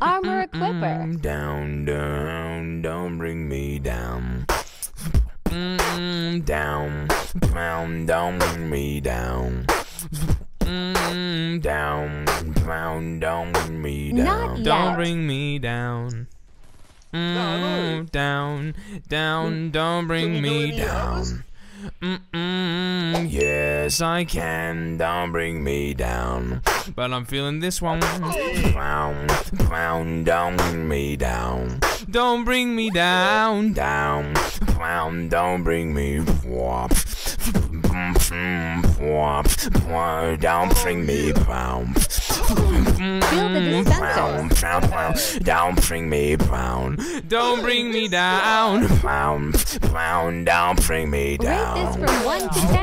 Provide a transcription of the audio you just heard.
Armor equipper. Down, down, don't bring me down. Mm, down, down, don't bring me down. Down, down, don't bring me Not down. yet. Don't bring me down. Mm, down, down, don't bring me down. Mm-mm, yes, I can. Don't bring me down. But I'm feeling this one. Down, down, don't bring me down. Don't bring me down, down, down, don't bring me. Whop. Whop, whop, Don't bring me down. Feel the dispenser. Pound, pound, don't bring me down. Don't bring me down. Pound, pound, don't bring me Rate down. this from 1 to 10.